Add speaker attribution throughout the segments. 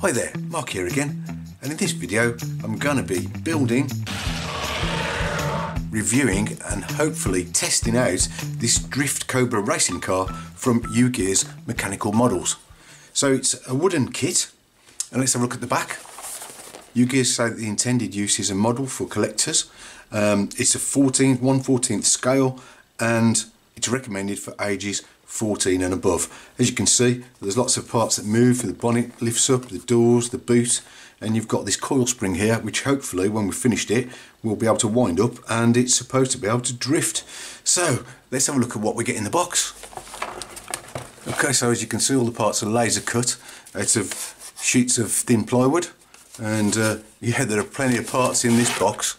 Speaker 1: Hi there, Mark here again, and in this video I'm going to be building, reviewing and hopefully testing out this Drift Cobra racing car from U-Gears Mechanical Models. So it's a wooden kit, and let's have a look at the back. U-Gears say the intended use is a model for collectors. Um, it's a 14, 1 14th scale and it's recommended for ages 14 and above. As you can see, there's lots of parts that move, the bonnet lifts up, the doors, the boot, and you've got this coil spring here, which hopefully when we've finished it, we'll be able to wind up and it's supposed to be able to drift. So, let's have a look at what we get in the box. Okay, so as you can see, all the parts are laser cut out of sheets of thin plywood. And uh, yeah, there are plenty of parts in this box.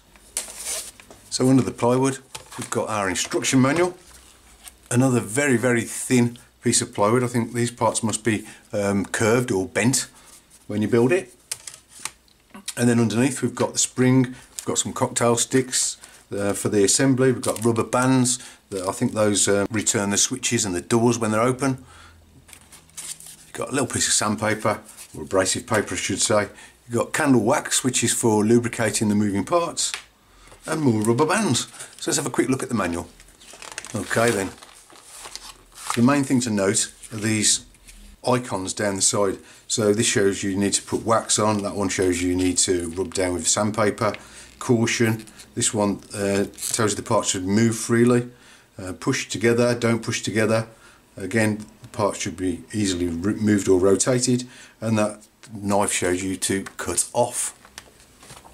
Speaker 1: So under the plywood, we've got our instruction manual, another very, very thin piece of plywood. I think these parts must be um, curved or bent when you build it. And then underneath we've got the spring, we've got some cocktail sticks uh, for the assembly, we've got rubber bands, that I think those uh, return the switches and the doors when they're open. You've got a little piece of sandpaper, or abrasive paper I should say. You've got candle wax, which is for lubricating the moving parts and more rubber bands. So let's have a quick look at the manual. Okay then. The main thing to note are these icons down the side. So this shows you need to put wax on, that one shows you need to rub down with sandpaper, caution, this one uh, tells you the parts should move freely, uh, push together, don't push together, again the parts should be easily moved or rotated and that knife shows you to cut off.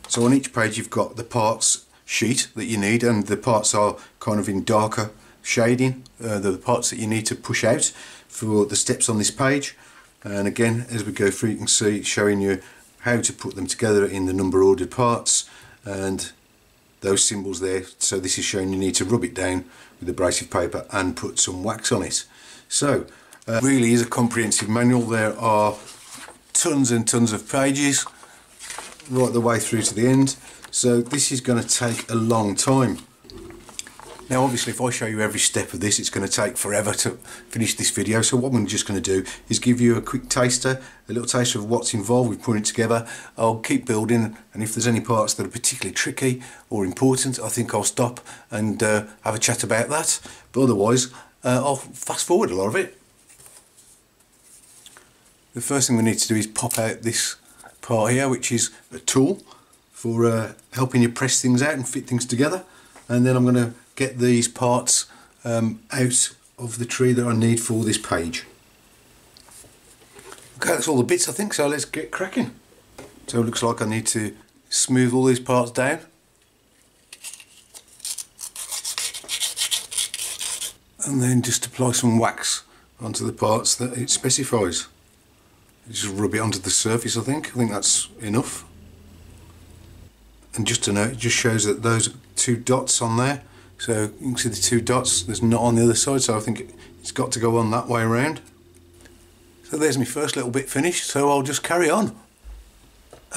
Speaker 1: So on each page you've got the parts sheet that you need and the parts are kind of in darker shading uh, the parts that you need to push out for the steps on this page. And again as we go through you can see showing you how to put them together in the number ordered parts and those symbols there. So this is showing you need to rub it down with abrasive paper and put some wax on it. So uh, really is a comprehensive manual. There are tons and tons of pages right the way through to the end. So this is going to take a long time. Now obviously if I show you every step of this it's going to take forever to finish this video so what I'm just going to do is give you a quick taster, a little taster of what's involved with putting it together. I'll keep building and if there's any parts that are particularly tricky or important I think I'll stop and uh, have a chat about that but otherwise uh, I'll fast forward a lot of it. The first thing we need to do is pop out this part here which is a tool for uh, helping you press things out and fit things together and then I'm going to get these parts um, out of the tree that I need for this page. Okay that's all the bits I think so let's get cracking. So it looks like I need to smooth all these parts down. And then just apply some wax onto the parts that it specifies. Just rub it onto the surface I think, I think that's enough and just to note it just shows that those two dots on there so you can see the two dots there's not on the other side so I think it's got to go on that way around. So there's my first little bit finished so I'll just carry on.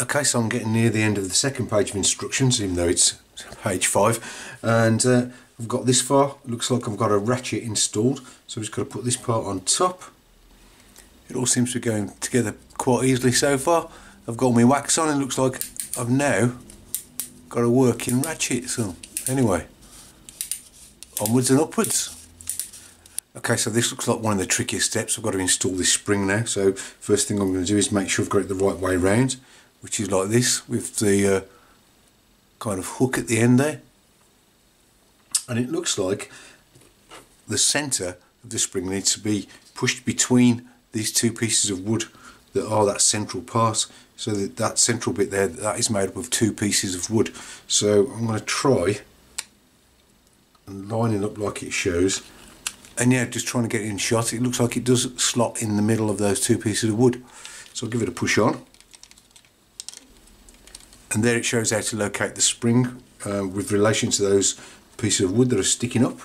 Speaker 1: Okay so I'm getting near the end of the second page of instructions even though it's page 5 and uh, I've got this far it looks like I've got a ratchet installed so I've just got to put this part on top. It all seems to be going together quite easily so far. I've got my wax on and it looks like I've now got a working ratchet so anyway onwards and upwards. Okay so this looks like one of the trickiest steps. I've got to install this spring now. So first thing I'm going to do is make sure I've got it the right way round which is like this with the uh, kind of hook at the end there. And it looks like the center of the spring needs to be pushed between these two pieces of wood that are that central part. So that, that central bit there that is made up of two pieces of wood. So I'm going to try and line it up like it shows. And yeah just trying to get in shot. It looks like it does slot in the middle of those two pieces of wood. So I'll give it a push on. And there it shows how to locate the spring uh, with relation to those pieces of wood that are sticking up.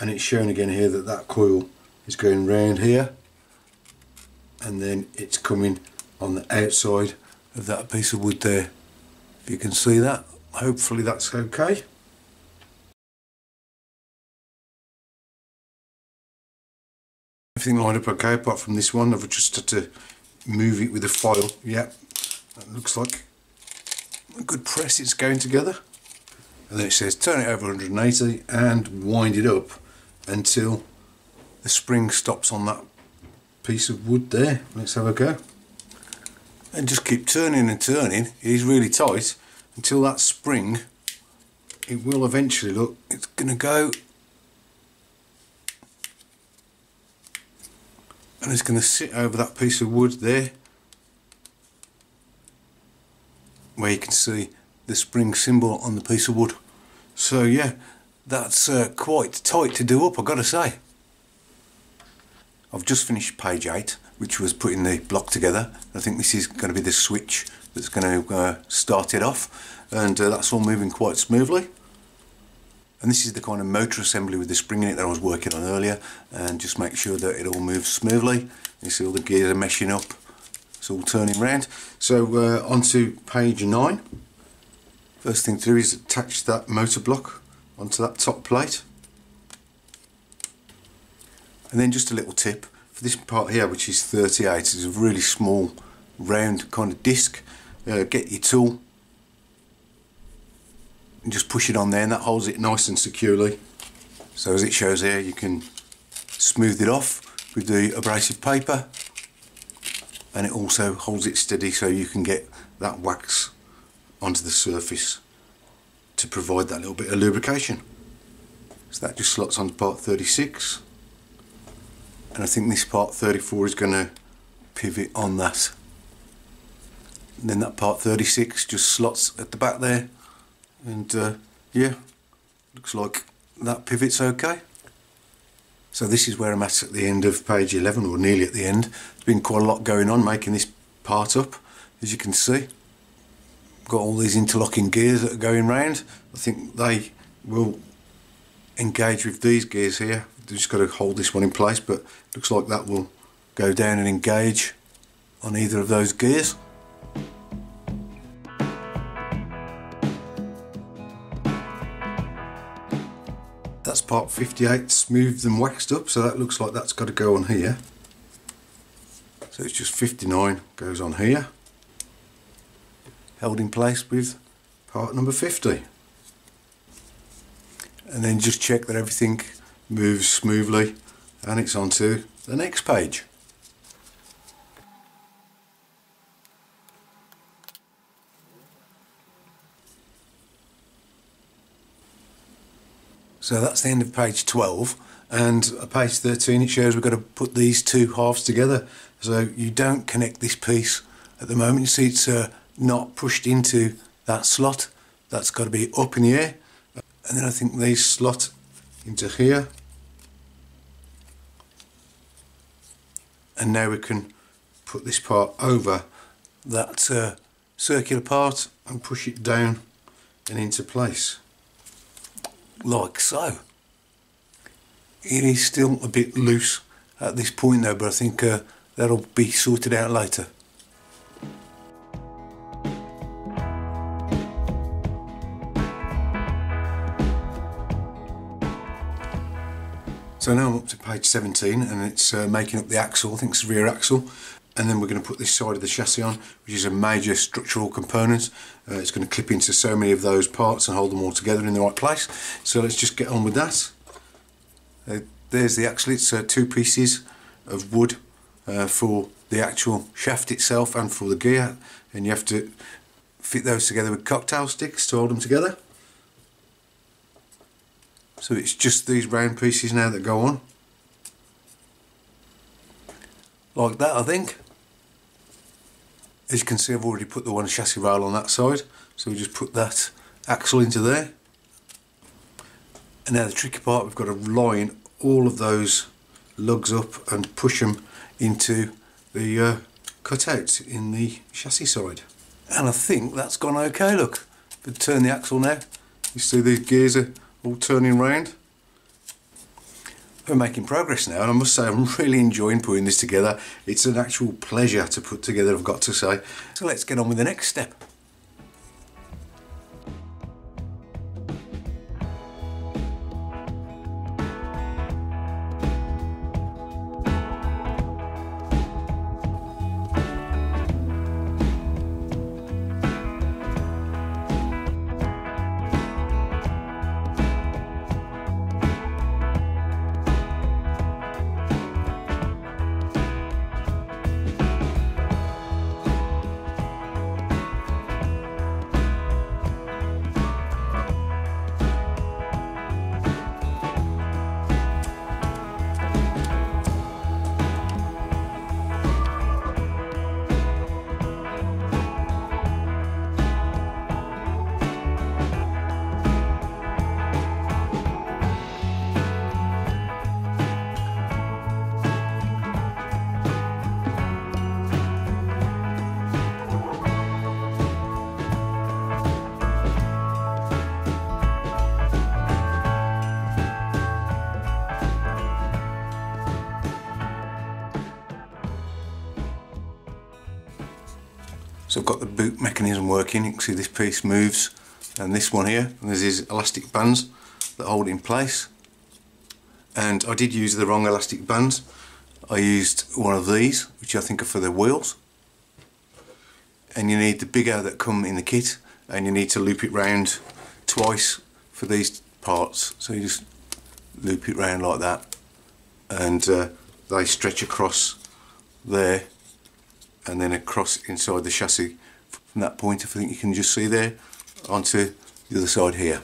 Speaker 1: And it's shown again here that that coil is going round here. And then it's coming on the outside of that piece of wood there. If you can see that hopefully that's okay everything lined up okay apart from this one I've just had to move it with the file. Yep, that looks like a good press it's going together. And then it says turn it over 180 and wind it up until the spring stops on that piece of wood there. Let's have a go. And just keep turning and turning. It is really tight until that spring it will eventually look it's gonna go and it's going to sit over that piece of wood there where you can see the spring symbol on the piece of wood. So yeah that's uh, quite tight to do up I've got to say. I've just finished page 8 which was putting the block together. I think this is going to be the switch that's going to uh, start it off. And uh, that's all moving quite smoothly and this is the kind of motor assembly with the spring in it that I was working on earlier and just make sure that it all moves smoothly. You see all the gears are meshing up. It's all turning round. So uh, onto page 9 first thing to do is attach that motor block onto that top plate. And then just a little tip for this part here which is 38 it's a really small round kind of disc. Uh, get your tool and just push it on there and that holds it nice and securely. So as it shows here you can smooth it off with the abrasive paper and it also holds it steady so you can get that wax onto the surface to provide that little bit of lubrication. So that just slots onto part 36 and I think this part 34 is going to pivot on that. And then that part 36 just slots at the back there and uh, yeah looks like that pivot's okay. So this is where I'm at at the end of page 11 or nearly at the end. There's been quite a lot going on making this part up as you can see. Got all these interlocking gears that are going round. I think they will engage with these gears here. They've just got to hold this one in place but looks like that will go down and engage on either of those gears that's part 58 smoothed and waxed up so that looks like that's got to go on here. So it's just 59 goes on here. Held in place with part number 50 and then just check that everything moves smoothly and it's on to the next page So that's the end of page 12 and page 13 it shows we've got to put these two halves together. So you don't connect this piece at the moment. You see it's uh, not pushed into that slot. That's got to be up in the air. And then I think these slot into here. And now we can put this part over that uh, circular part and push it down and into place like so. It is still a bit loose at this point though, but I think uh, that'll be sorted out later. So now I'm up to page 17 and it's uh, making up the axle, I think it's the rear axle and then we're going to put this side of the chassis on which is a major structural component. Uh, it's going to clip into so many of those parts and hold them all together in the right place. So let's just get on with that. Uh, there's the axle. It's uh, two pieces of wood uh, for the actual shaft itself and for the gear and you have to fit those together with cocktail sticks to hold them together. So it's just these round pieces now that go on like that I think. As you can see I've already put the one chassis rail on that side so we just put that axle into there. And now the tricky part we've got to line all of those lugs up and push them into the uh, cutouts in the chassis side. And I think that's gone okay look. But turn the axle now you see these gears are all turning round we're making progress now and I must say I'm really enjoying putting this together. It's an actual pleasure to put together I've got to say. So let's get on with the next step. So I've got the boot mechanism working, you can see this piece moves and this one here, and there's these elastic bands that hold it in place. And I did use the wrong elastic bands. I used one of these, which I think are for the wheels. And you need the bigger that come in the kit, and you need to loop it round twice for these parts. So you just loop it round like that, and uh, they stretch across there and then across inside the chassis from that point I think you can just see there onto the other side here.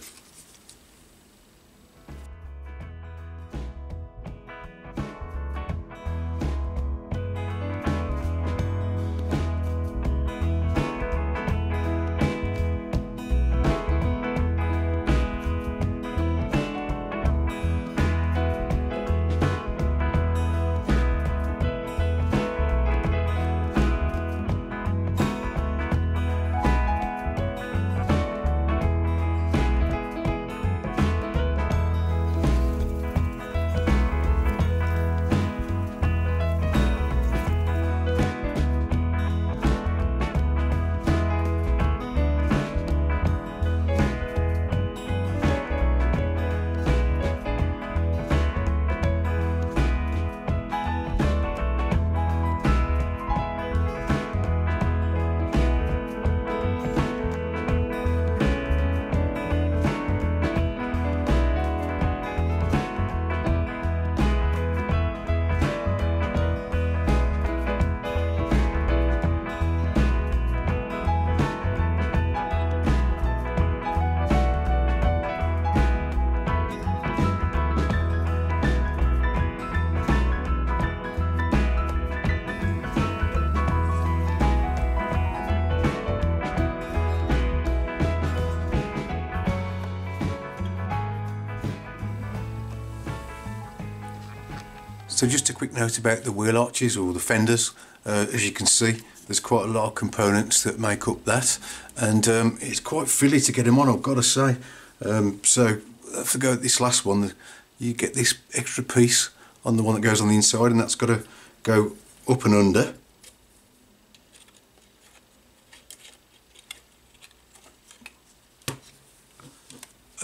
Speaker 1: So just a quick note about the wheel arches or the fenders. Uh, as you can see, there's quite a lot of components that make up that, and um, it's quite filly to get them on. I've got to say. Um, so if I go at this last one, you get this extra piece on the one that goes on the inside, and that's got to go up and under.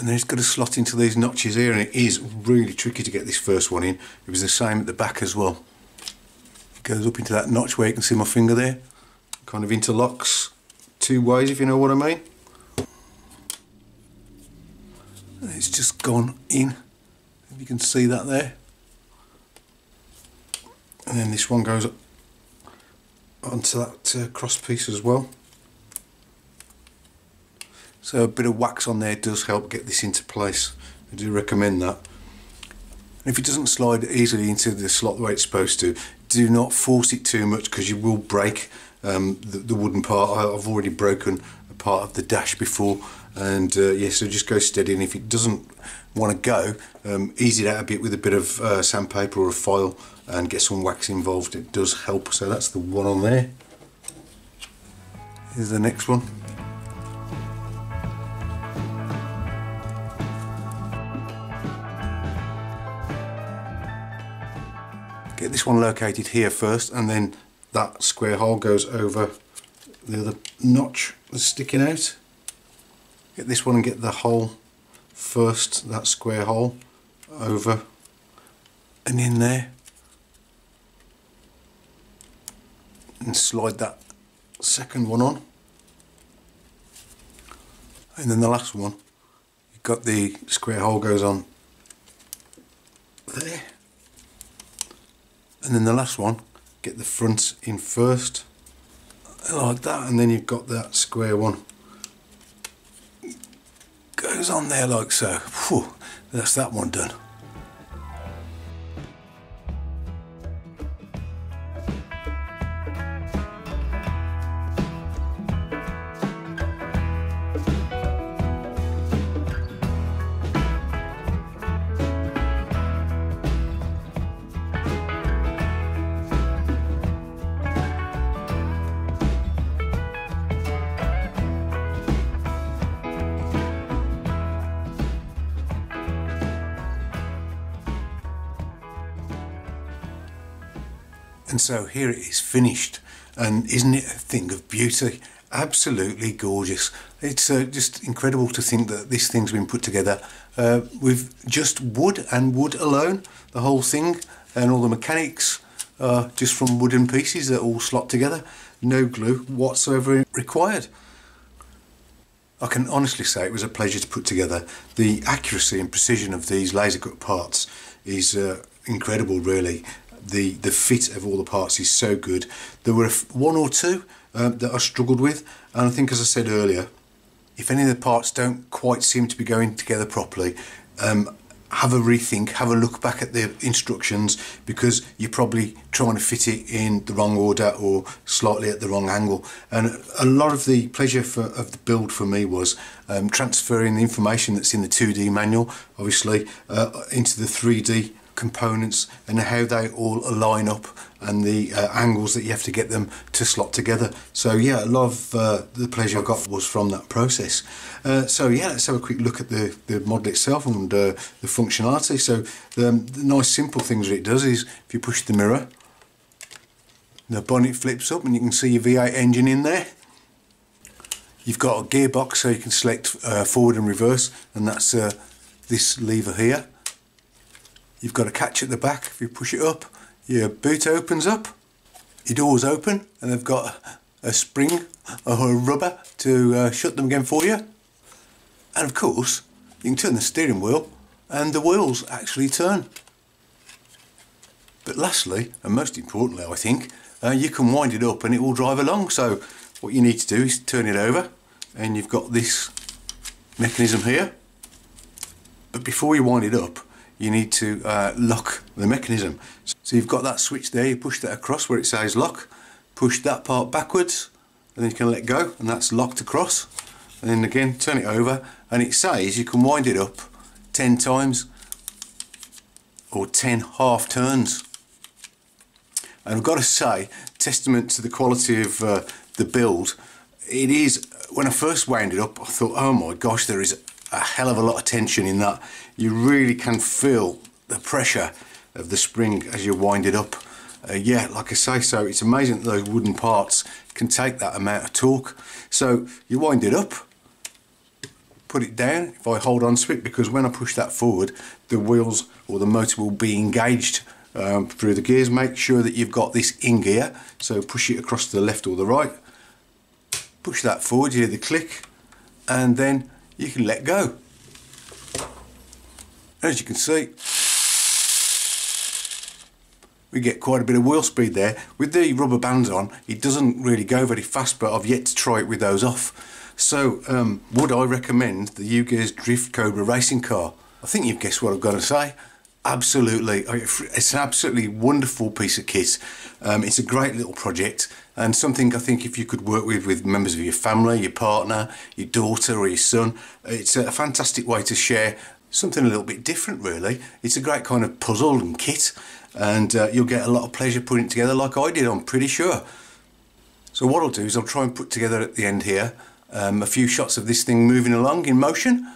Speaker 1: And then it's got to slot into these notches here and it is really tricky to get this first one in it was the same at the back as well. It goes up into that notch where you can see my finger there. Kind of interlocks two ways if you know what I mean. And it's just gone in. If you can see that there. And then this one goes onto that uh, cross piece as well so a bit of wax on there does help get this into place. I do recommend that. And if it doesn't slide easily into the slot the way it's supposed to, do not force it too much because you will break um, the, the, wooden part. I've already broken a part of the dash before and uh, yeah, so just go steady and if it doesn't want to go, um, ease it out a bit with a bit of uh, sandpaper or a file and get some wax involved. It does help. So that's the one on there. Here's the next one. Get this one located here first and then that square hole goes over the other notch that's sticking out. Get this one and get the hole first that square hole over and in there. And slide that second one on. And then the last one you've got the square hole goes on there and then the last one get the front in first. Like that. And then you've got that square one. Goes on there like so. Whew, that's that one done And so here it is finished. and isn't it a thing of beauty? Absolutely gorgeous. It's uh, just incredible to think that this thing's been put together uh, with just wood and wood alone, the whole thing, and all the mechanics are just from wooden pieces that all slot together. No glue whatsoever required. I can honestly say it was a pleasure to put together. The accuracy and precision of these laser cut parts is uh, incredible really. The, the fit of all the parts is so good. There were one or two um, that I struggled with and I think as I said earlier if any of the parts don't quite seem to be going together properly um, have a rethink, have a look back at the instructions because you're probably trying to fit it in the wrong order or slightly at the wrong angle. And a lot of the pleasure for, of the build for me was um, transferring the information that's in the 2D manual, obviously, uh, into the 3D components and how they all line up and the uh, angles that you have to get them to slot together. So yeah, a lot of uh, the pleasure I got was from that process. Uh, so yeah, let's have a quick look at the, the model itself and uh, the functionality. So the, um, the nice simple things that it does is if you push the mirror, the bonnet flips up and you can see your V8 engine in there. You've got a gearbox so you can select uh, forward and reverse and that's uh, this lever here. You've got a catch at the back if you push it up your boot opens up, your doors open, and they've got a spring or a rubber to uh, shut them again for you. And of course, you can turn the steering wheel and the wheels actually turn. But lastly, and most importantly I think, uh, you can wind it up and it will drive along. So what you need to do is turn it over and you've got this mechanism here. But before you wind it up, you need to uh, lock the mechanism. So you've got that switch there, you push that across where it says lock, push that part backwards, and then you can let go, and that's locked across. And then again, turn it over, and it says you can wind it up 10 times or 10 half turns. And I've got to say, testament to the quality of uh, the build, it is, when I first wound it up, I thought, oh my gosh, there is a hell of a lot of tension in that. You really can feel the pressure of the spring as you wind it up. Uh, yeah, like I say, so it's amazing that those wooden parts can take that amount of torque. So you wind it up, put it down, if I hold on to it, because when I push that forward, the wheels or the motor will be engaged um, through the gears. Make sure that you've got this in gear, so push it across to the left or the right. Push that forward, you hear the click, and then you can let go. As you can see, we get quite a bit of wheel speed there. With the rubber bands on, it doesn't really go very fast, but I've yet to try it with those off. So, um, would I recommend the UGears Drift Cobra racing car? I think you've guessed what I'm going to say. Absolutely, it's an absolutely wonderful piece of kit. Um, it's a great little project and something I think if you could work with with members of your family, your partner, your daughter or your son, it's a fantastic way to share something a little bit different really. It's a great kind of puzzle and kit and uh, you'll get a lot of pleasure putting it together like I did, I'm pretty sure. So what I'll do is I'll try and put together at the end here um, a few shots of this thing moving along in motion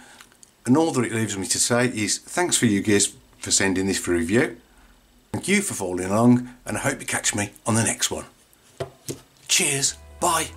Speaker 1: and all that it leaves me to say is thanks for you guys for sending this for review. Thank you for following along and I hope you catch me on the next one. Cheers, bye.